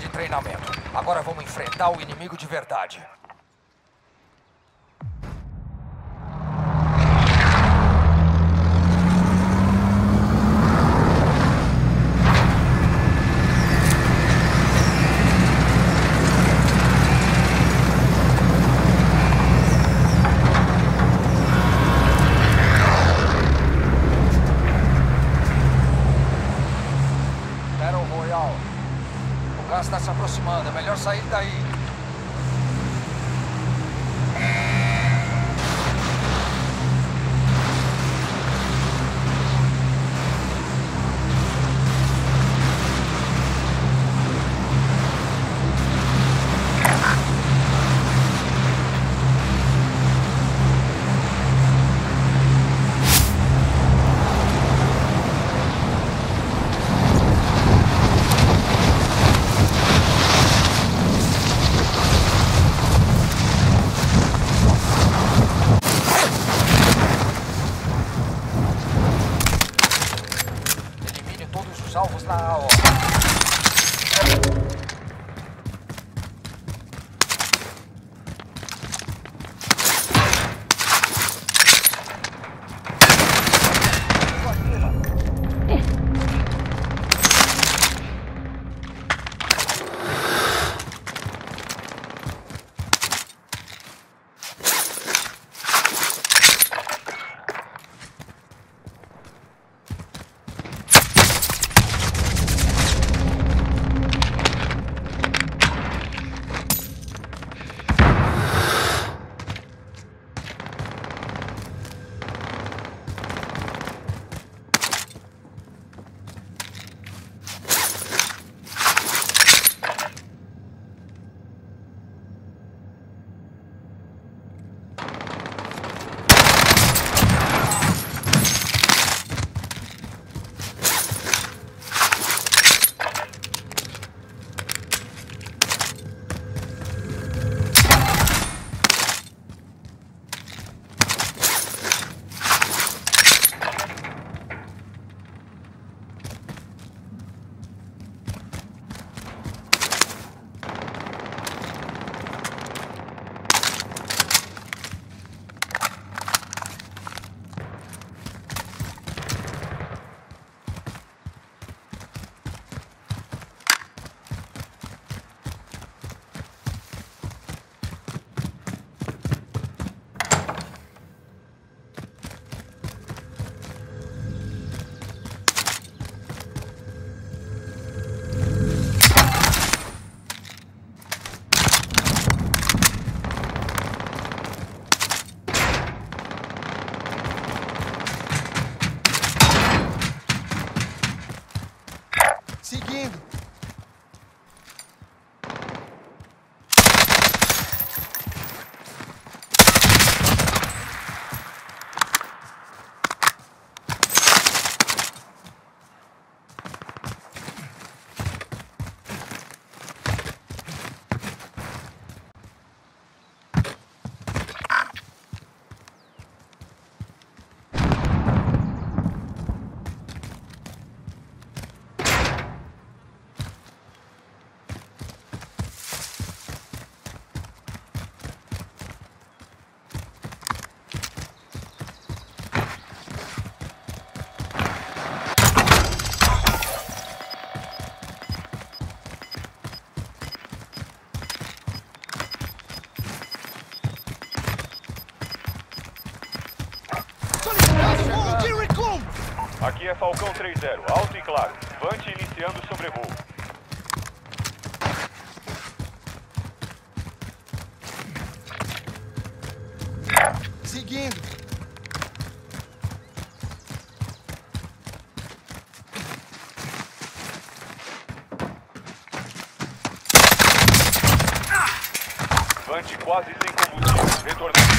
de treinamento. Agora vamos enfrentar o inimigo de verdade. Aqui é Falcão 3-0, alto e claro. Vante iniciando sobrevoo. Seguindo. Vante quase sem combustível. Retornando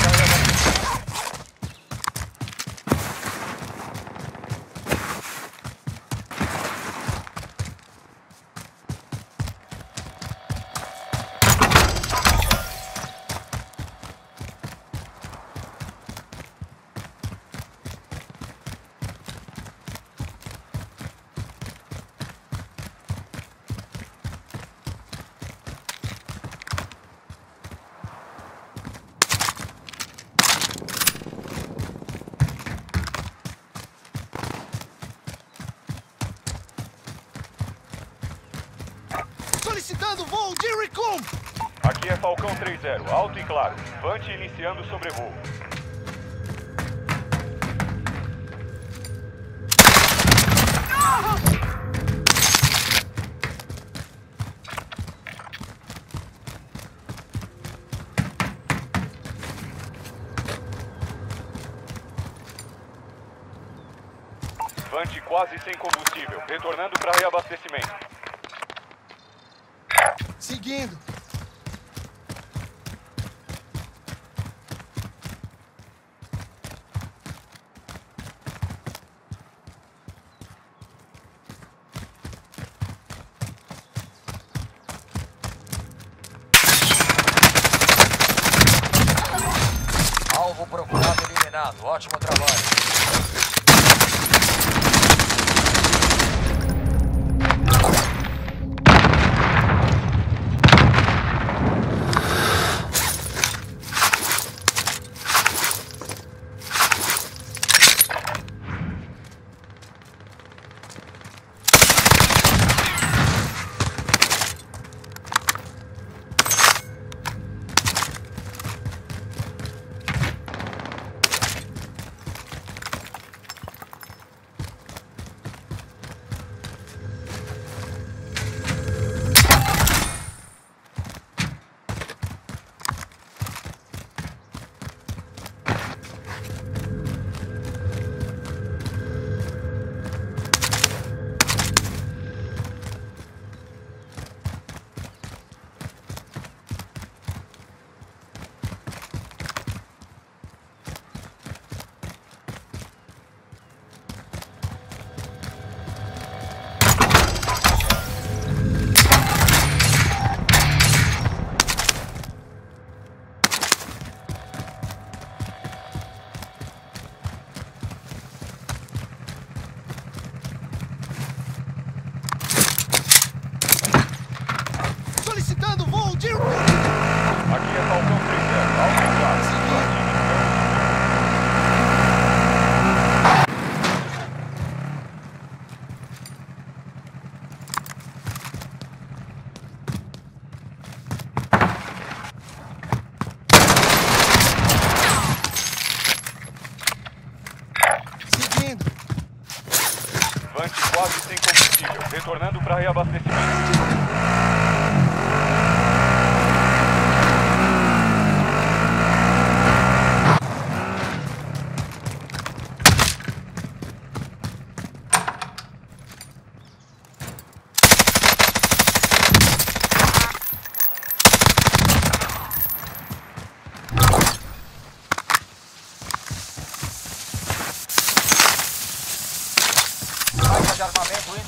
Falcão 3-0, alto e claro. Vante iniciando sobrevoo. Vante quase sem combustível, retornando para reabastecimento. Seguindo. Ótimo trabalho.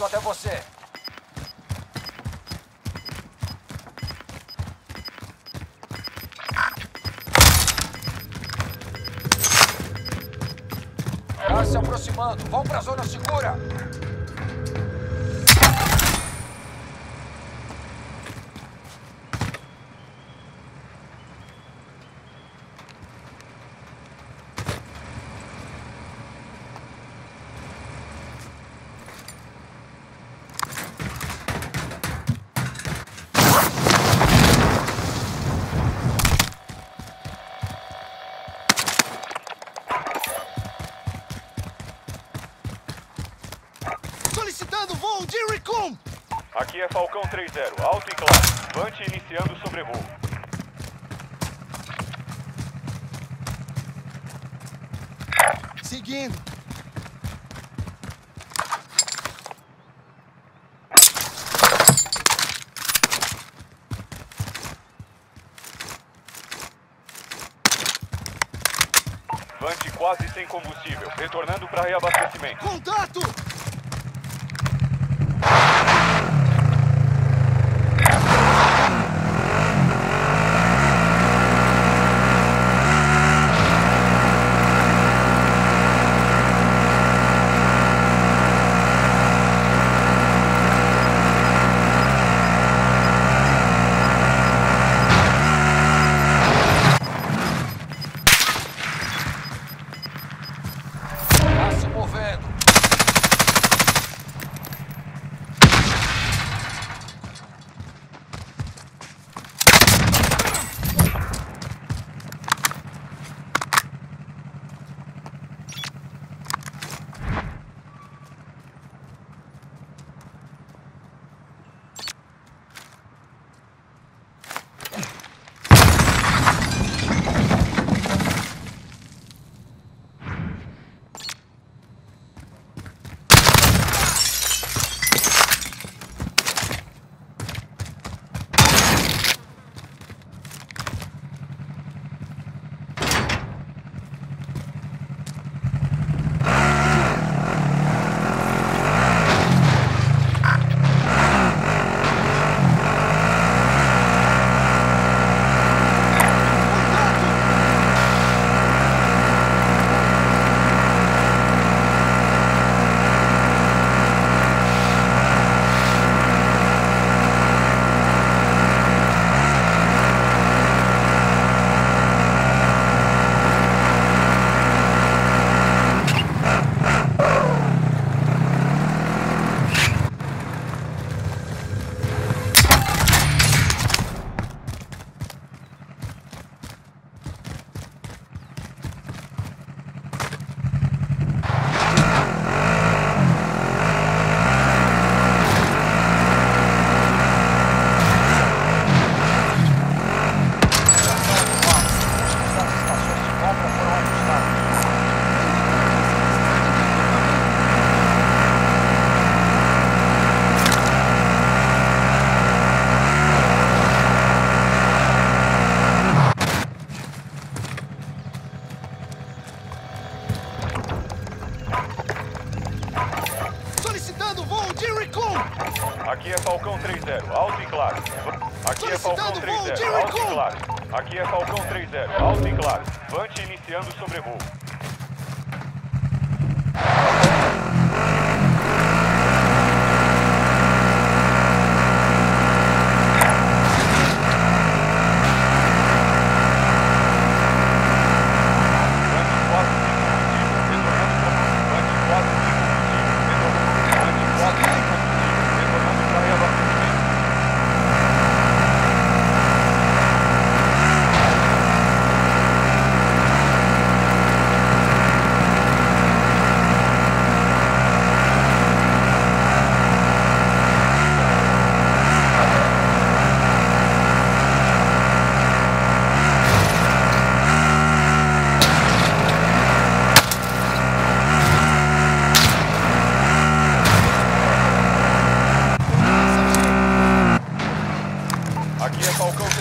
Indo até você. Gás se aproximando. Vão pra zona segura. De Recon! Aqui é Falcão 3-0, alto e claro. Vante iniciando sobrevoo. Seguindo. Vante quase sem combustível, retornando para reabastecimento. Contato!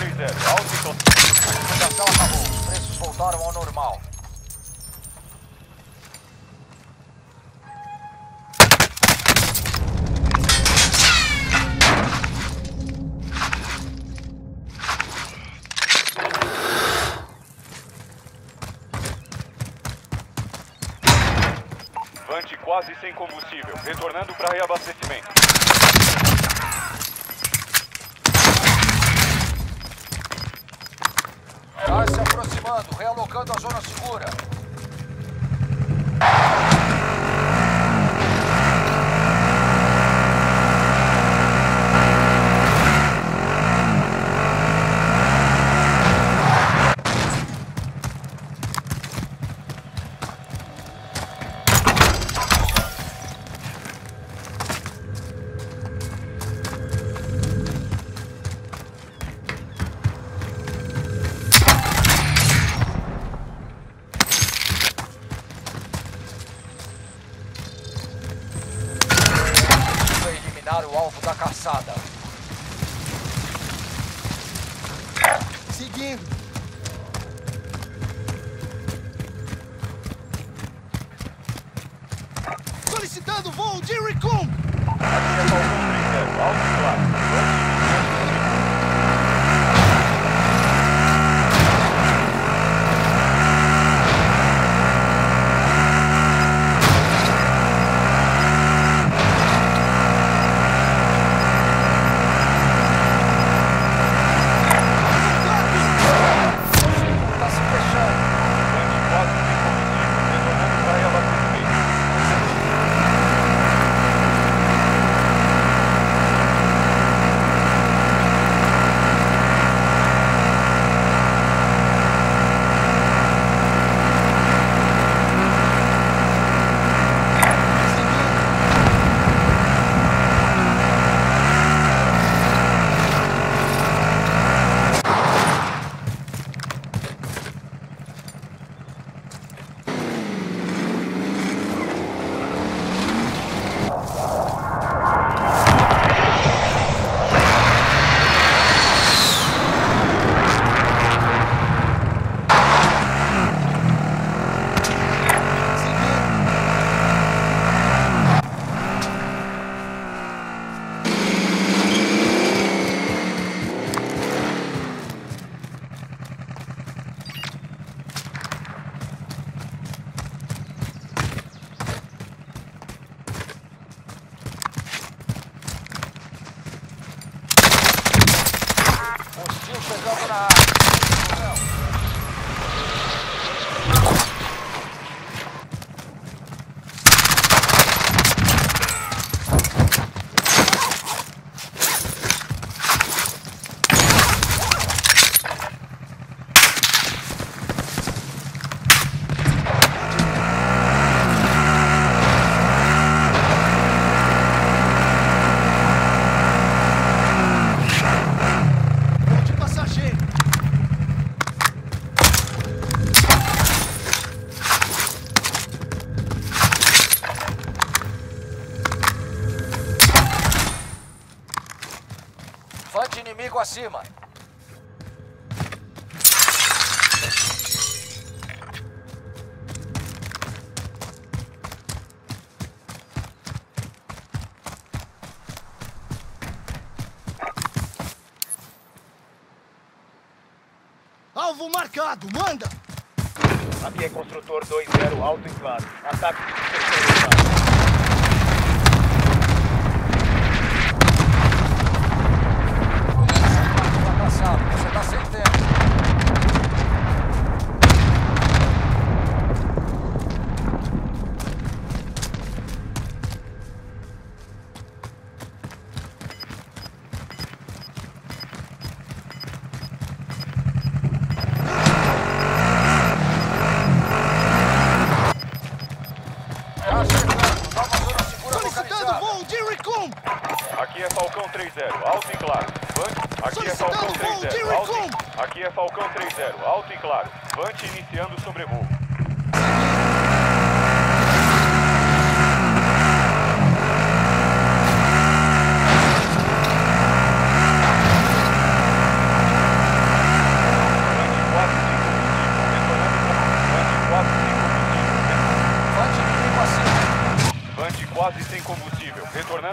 3-0. Alto A divulgação acabou. Os preços voltaram ao normal. Vante quase sem combustível, retornando para reabastecimento. alocando a zona segura.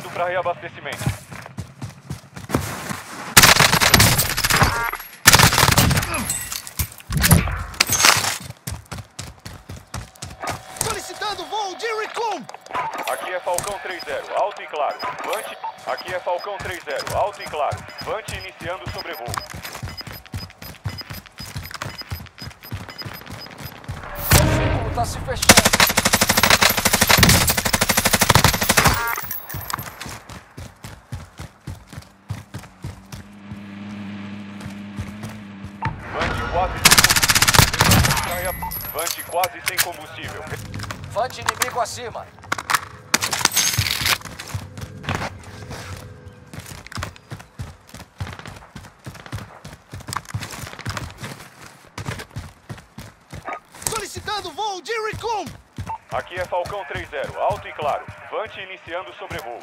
para reabastecer. Vante quase sem combustível. Vante inimigo acima. Solicitando voo de recon. Aqui é Falcão 3-0, alto e claro. Vante iniciando sobrevoo.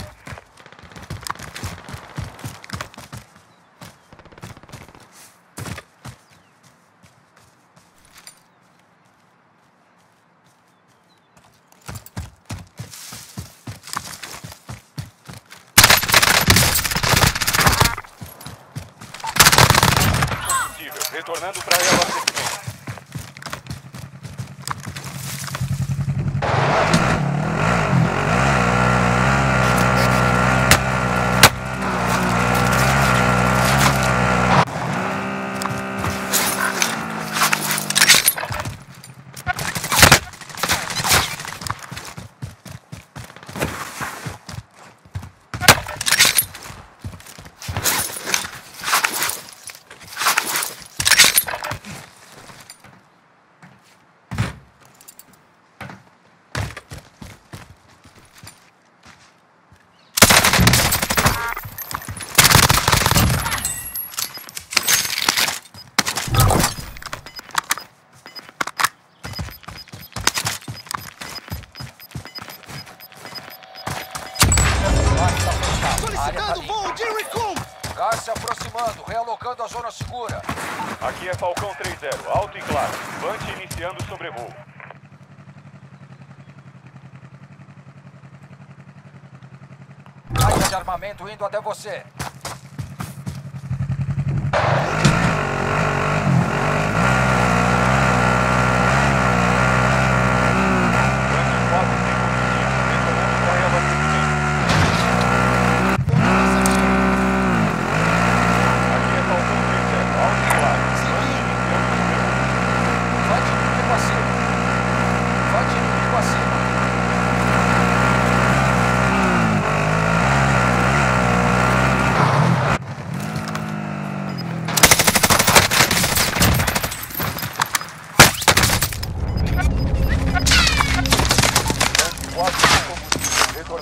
aproximando, realocando a zona segura. Aqui é Falcão 3-0, alto e claro. Bante iniciando o sobrevoo. Caixa de armamento indo até você.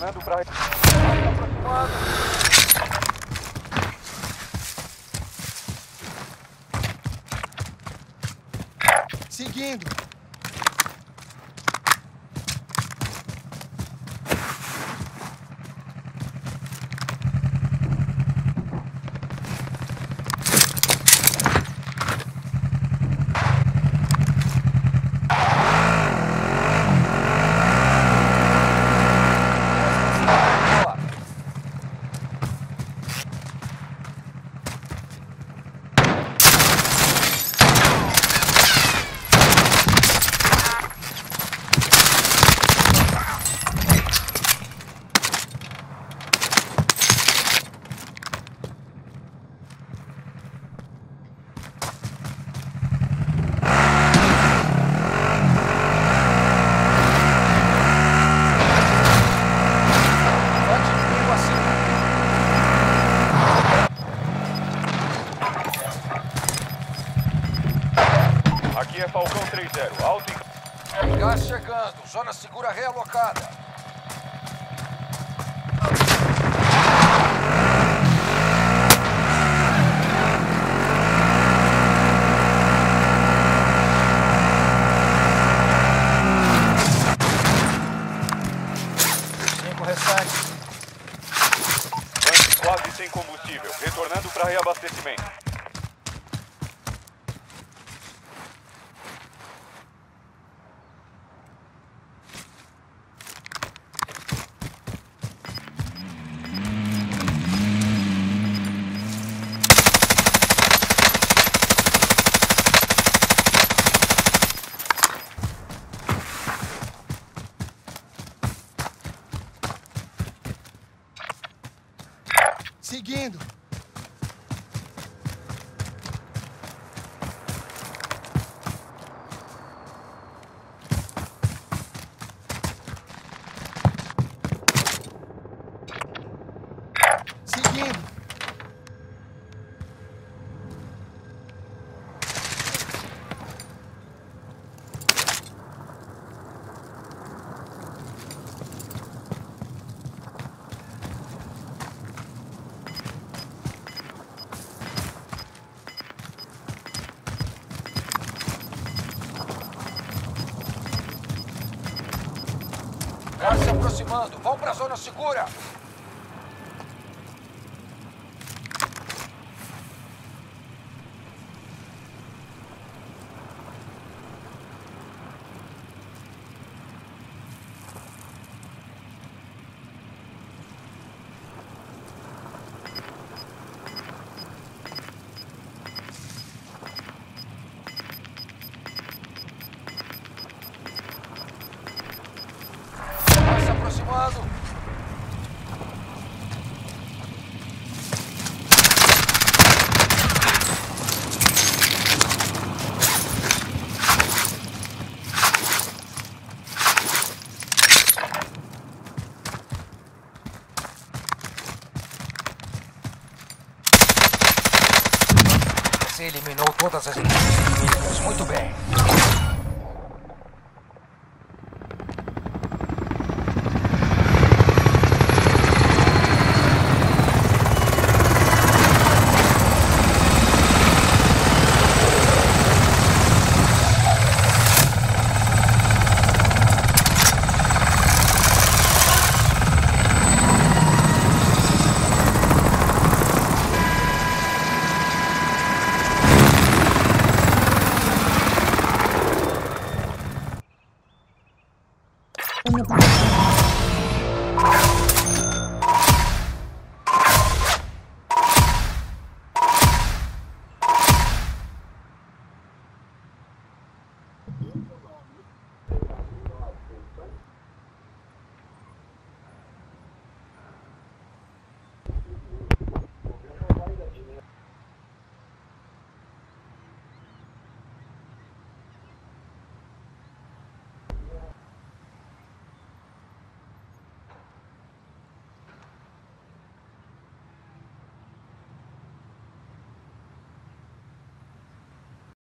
Acionando para... Seguindo. Para reabastecimento. Vão pra zona segura. Gás se aproximando.